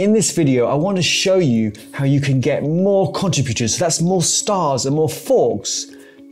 In this video, I want to show you how you can get more contributors, so that's more stars and more forks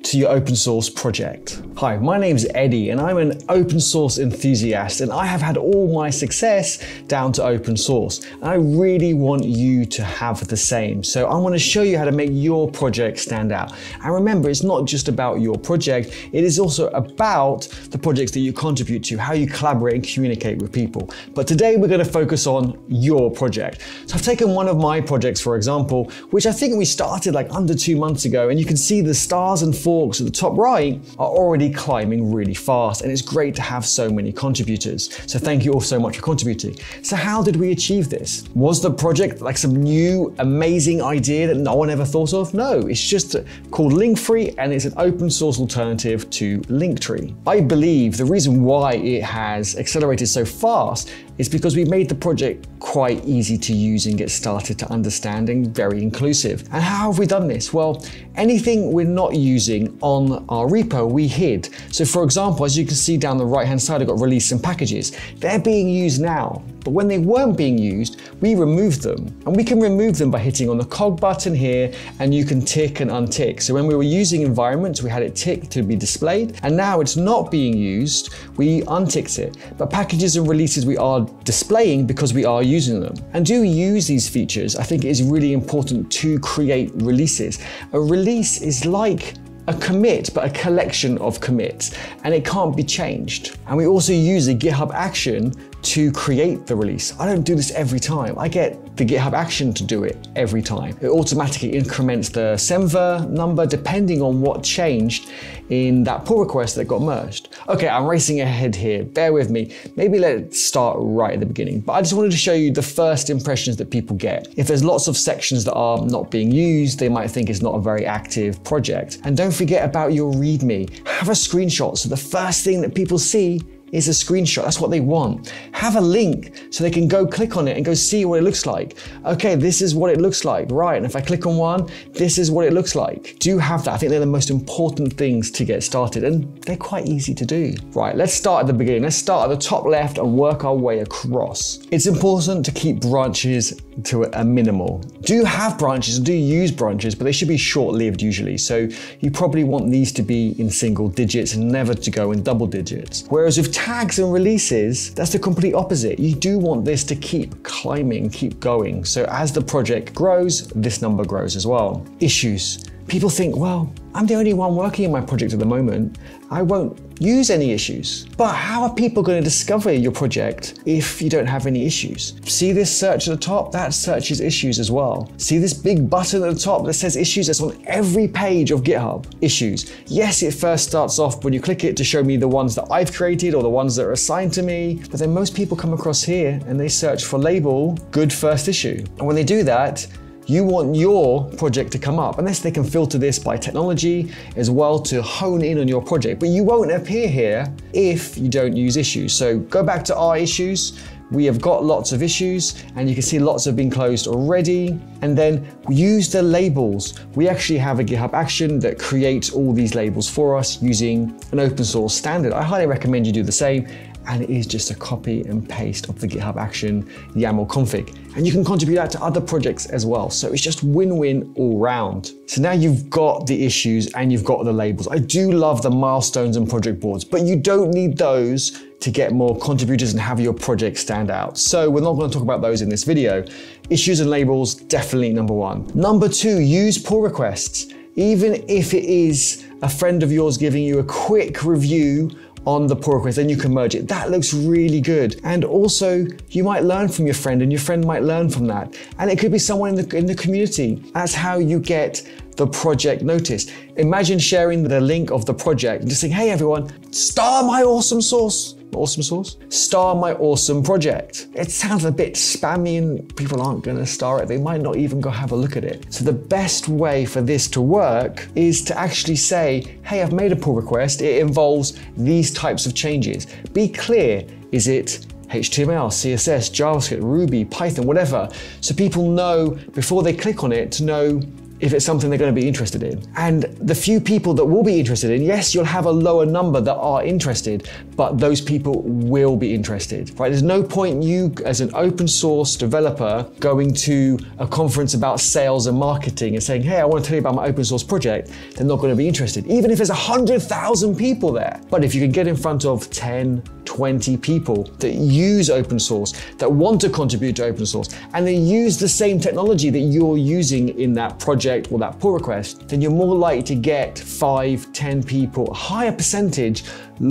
to your open source project. Hi, my name is Eddie and I'm an open source enthusiast and I have had all my success down to open source. And I really want you to have the same. So I want to show you how to make your project stand out. And remember, it's not just about your project, it is also about the projects that you contribute to, how you collaborate and communicate with people. But today we're going to focus on your project. So I've taken one of my projects, for example, which I think we started like under two months ago, and you can see the stars and forks at the top right are already climbing really fast and it's great to have so many contributors. So thank you all so much for contributing. So how did we achieve this? Was the project like some new amazing idea that no one ever thought of? No, it's just called Linkfree and it's an open source alternative to Linktree. I believe the reason why it has accelerated so fast is because we made the project quite easy to use and get started to understand and very inclusive. And how have we done this? Well, anything we're not using on our repo, we hid. So for example, as you can see down the right hand side, I've got release and packages. They're being used now. But when they weren't being used, we removed them. And we can remove them by hitting on the cog button here and you can tick and untick. So when we were using environments, we had it ticked to be displayed. And now it's not being used, we unticked it. But packages and releases we are displaying because we are using them. And do use these features. I think it is really important to create releases. A release is like a commit, but a collection of commits, and it can't be changed. And we also use a GitHub action to create the release. I don't do this every time. I get the GitHub action to do it every time. It automatically increments the semver number depending on what changed in that pull request that got merged. Okay, I'm racing ahead here. Bear with me. Maybe let's start right at the beginning. But I just wanted to show you the first impressions that people get. If there's lots of sections that are not being used, they might think it's not a very active project. And don't forget about your README. Have a screenshot so the first thing that people see is a screenshot. That's what they want. Have a link so they can go click on it and go see what it looks like. Okay, this is what it looks like. Right, and if I click on one, this is what it looks like. Do have that. I think they're the most important things to get started and they're quite easy to do. Right, let's start at the beginning. Let's start at the top left and work our way across. It's important to keep branches to a minimal. Do have branches, and do use branches, but they should be short-lived usually. So you probably want these to be in single digits and never to go in double digits. Whereas with tags and releases, that's the complete opposite. You do want this to keep climbing, keep going. So as the project grows, this number grows as well. Issues. People think, well, I'm the only one working in my project at the moment. I won't use any issues. But how are people going to discover your project if you don't have any issues? See this search at the top? That searches issues as well. See this big button at the top that says issues? That's on every page of GitHub. Issues. Yes, it first starts off when you click it to show me the ones that I've created or the ones that are assigned to me. But then most people come across here and they search for label good first issue. And when they do that, you want your project to come up, unless they can filter this by technology as well to hone in on your project. But you won't appear here if you don't use issues. So go back to our issues. We have got lots of issues and you can see lots have been closed already. And then use the labels. We actually have a GitHub action that creates all these labels for us using an open source standard. I highly recommend you do the same and it is just a copy and paste of the GitHub action YAML config. And you can contribute that to other projects as well. So it's just win-win all round. So now you've got the issues and you've got the labels. I do love the milestones and project boards, but you don't need those to get more contributors and have your project stand out. So we're not to talk about those in this video. Issues and labels, definitely number one. Number two, use pull requests. Even if it is a friend of yours giving you a quick review on the pull request, then you can merge it. That looks really good. And also, you might learn from your friend, and your friend might learn from that. And it could be someone in the, in the community. That's how you get the project noticed. Imagine sharing the link of the project and just saying, hey everyone, star my awesome source awesome source. Star my awesome project. It sounds a bit spammy and people aren't gonna star it. They might not even go have a look at it. So the best way for this to work is to actually say, hey, I've made a pull request. It involves these types of changes. Be clear. Is it HTML, CSS, JavaScript, Ruby, Python, whatever. So people know before they click on it to know if it's something they're going to be interested in. And the few people that will be interested in, yes, you'll have a lower number that are interested, but those people will be interested, right? There's no point you, as an open source developer, going to a conference about sales and marketing and saying, hey, I want to tell you about my open source project. They're not going to be interested, even if there's 100,000 people there. But if you can get in front of 10, 20 people that use open source, that want to contribute to open source, and they use the same technology that you're using in that project or that pull request, then you're more likely to get five, 10 people, a higher percentage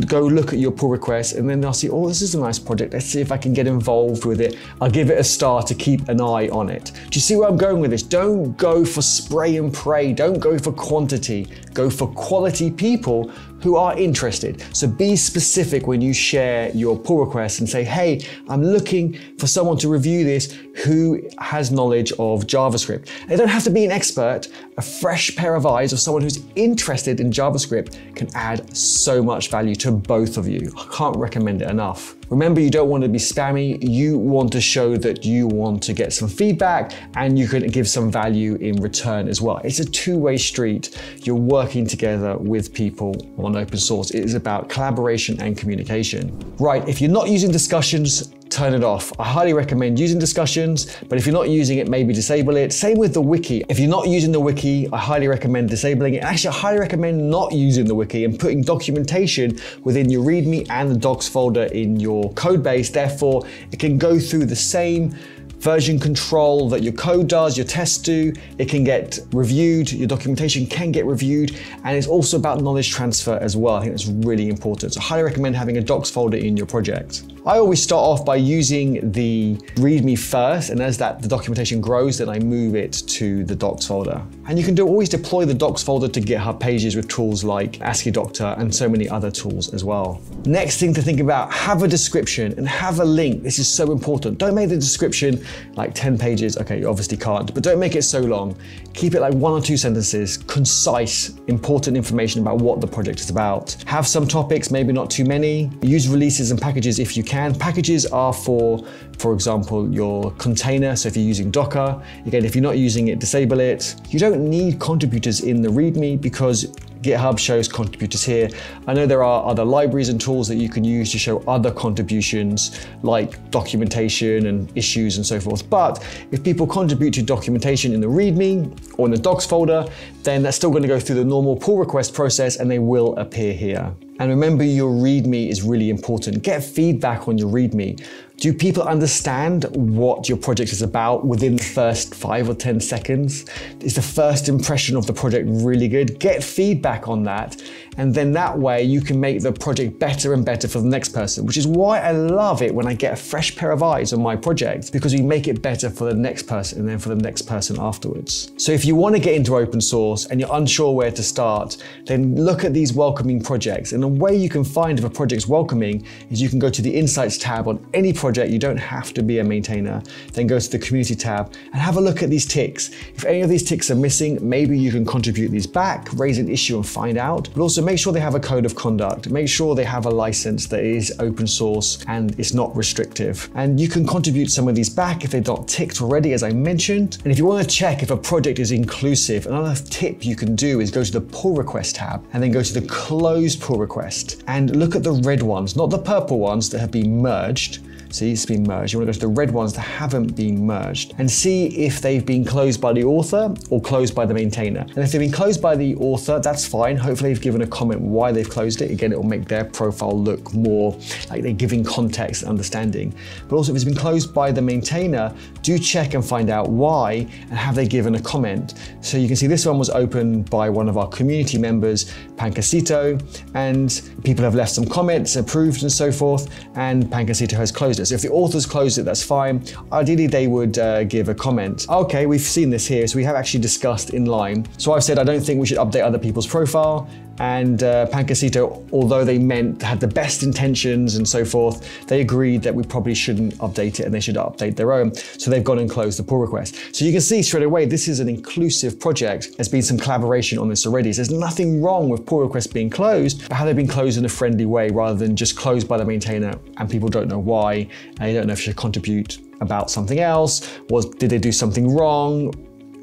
go look at your pull request and then they'll see, oh, this is a nice project. Let's see if I can get involved with it. I'll give it a star to keep an eye on it. Do you see where I'm going with this? Don't go for spray and pray. Don't go for quantity. Go for quality people who are interested. So be specific when you share your pull request and say, hey, I'm looking for someone to review this who has knowledge of JavaScript. They don't have to be an expert. A fresh pair of eyes of someone who's interested in JavaScript can add so much value to both of you. I can't recommend it enough. Remember, you don't want to be spammy. You want to show that you want to get some feedback and you can give some value in return as well. It's a two-way street. You're working together with people on open source. It is about collaboration and communication. Right, if you're not using discussions, turn it off. I highly recommend using discussions, but if you're not using it, maybe disable it. Same with the wiki. If you're not using the wiki, I highly recommend disabling it. Actually, I highly recommend not using the wiki and putting documentation within your README and the docs folder in your code base. Therefore, it can go through the same version control that your code does, your tests do. It can get reviewed, your documentation can get reviewed, and it's also about knowledge transfer as well. I think that's really important. So I highly recommend having a docs folder in your project. I always start off by using the README first, and as that the documentation grows, then I move it to the docs folder. And you can do always deploy the docs folder to GitHub pages with tools like Asciidoctor and so many other tools as well. Next thing to think about, have a description and have a link. This is so important. Don't make the description like 10 pages. Okay, you obviously can't, but don't make it so long. Keep it like one or two sentences, concise, important information about what the project is about. Have some topics, maybe not too many. Use releases and packages if you can. And packages are for, for example, your container. So if you're using Docker, again, if you're not using it, disable it. You don't need contributors in the README because GitHub shows contributors here. I know there are other libraries and tools that you can use to show other contributions like documentation and issues and so forth. But if people contribute to documentation in the README or in the docs folder, then that's still going to go through the normal pull request process and they will appear here. And remember, your README is really important. Get feedback on your README. Do people understand what your project is about within the first five or 10 seconds? Is the first impression of the project really good? Get feedback on that. And then that way you can make the project better and better for the next person, which is why I love it when I get a fresh pair of eyes on my project because we make it better for the next person and then for the next person afterwards. So if you want to get into open source and you're unsure where to start, then look at these welcoming projects. And the way you can find if a project's welcoming is you can go to the Insights tab on any project project, you don't have to be a maintainer. Then go to the community tab and have a look at these ticks. If any of these ticks are missing, maybe you can contribute these back, raise an issue and find out. But also make sure they have a code of conduct. Make sure they have a license that is open source and it's not restrictive. And you can contribute some of these back if they're not ticked already, as I mentioned. And if you want to check if a project is inclusive, another tip you can do is go to the pull request tab and then go to the closed pull request and look at the red ones, not the purple ones that have been merged, See, these have been merged. You want to go to the red ones that haven't been merged and see if they've been closed by the author or closed by the maintainer. And if they've been closed by the author, that's fine. Hopefully they've given a comment why they've closed it. Again, it will make their profile look more like they're giving context and understanding. But also if it's been closed by the maintainer, do check and find out why and have they given a comment. So you can see this one was opened by one of our community members, Pankasito, and people have left some comments, approved and so forth, and Pankasito has closed So if the authors closed it, that's fine. Ideally, they would uh, give a comment. Okay, we've seen this here, so we have actually discussed in line. So I've said I don't think we should update other people's profile. And uh, Pankasito, although they meant had the best intentions and so forth, they agreed that we probably shouldn't update it and they should update their own. So they've gone and closed the pull request. So you can see straight away this is an inclusive project. There's been some collaboration on this already. So there's nothing wrong with pull requests being closed, but how they've been closed in a friendly way rather than just closed by the maintainer and people don't know why and they don't know if they should contribute about something else. Was did they do something wrong?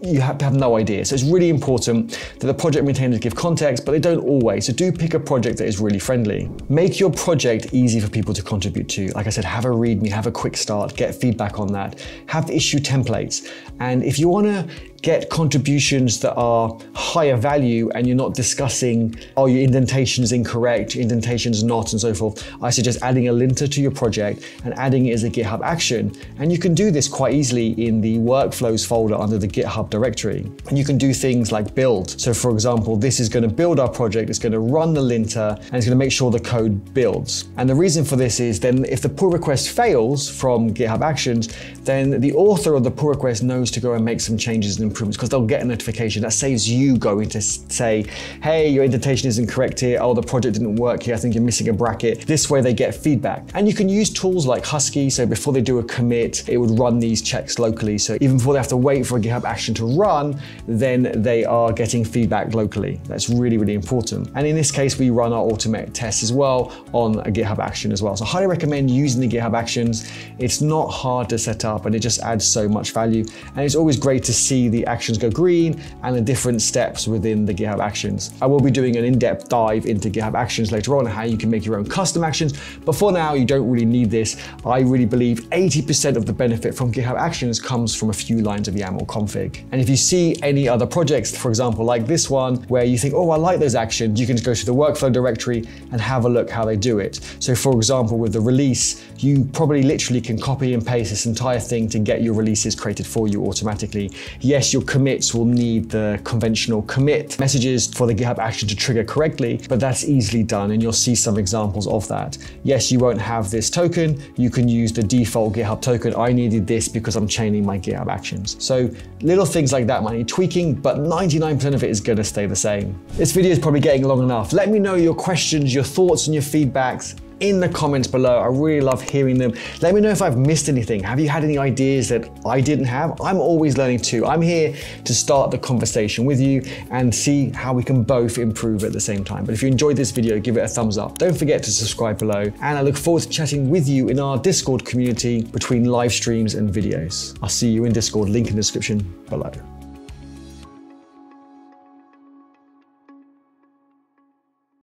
You have, have no idea. So it's really important that the project maintainers give context, but they don't always. So do pick a project that is really friendly. Make your project easy for people to contribute to. Like I said, have a README, have a quick start, get feedback on that, have issue templates. And if you want to get contributions that are higher value and you're not discussing, oh, your indentation is incorrect, indentation's not, and so forth, I suggest adding a linter to your project and adding it as a GitHub action. And you can do this quite easily in the workflows folder under the GitHub directory. And you can do things like build. So for example, this is going to build our project, it's going to run the linter, and it's going to make sure the code builds. And the reason for this is then if the pull request fails from GitHub Actions, then the author of the pull request knows to go and make some changes and improvements because they'll get a notification. That saves you going to say, hey, your indentation isn't correct here. Oh, the project didn't work here. I think you're missing a bracket. This way they get feedback. And you can use tools like Husky. So before they do a commit, it would run these checks locally. So even before they have to wait for a GitHub action to run, then they are getting feedback locally. That's really, really important. And in this case, we run our automated tests as well on a GitHub action as well. So I highly recommend using the GitHub actions. It's not hard to set up and it just adds so much value. And it's always great to see the actions go green and the different steps within the GitHub Actions. I will be doing an in-depth dive into GitHub Actions later on, how you can make your own custom actions, but for now, you don't really need this. I really believe 80% of the benefit from GitHub Actions comes from a few lines of YAML config. And if you see any other projects, for example, like this one, where you think, oh, I like those actions, you can just go to the workflow directory and have a look how they do it. So for example, with the release, you probably literally can copy and paste this entire thing to get your releases created for you automatically. Yes, your commits will need the conventional commit messages for the GitHub action to trigger correctly, but that's easily done and you'll see some examples of that. Yes, you won't have this token. You can use the default GitHub token. I needed this because I'm chaining my GitHub actions. So little things like that might need tweaking, but 99% of it is going to stay the same. This video is probably getting long enough. Let me know your questions, your thoughts and your feedbacks in the comments below. I really love hearing them. Let me know if I've missed anything. Have you had any ideas that I didn't have? I'm always learning too. I'm here to start the conversation with you and see how we can both improve at the same time. But if you enjoyed this video, give it a thumbs up. Don't forget to subscribe below. And I look forward to chatting with you in our Discord community between live streams and videos. I'll see you in Discord, link in the description below.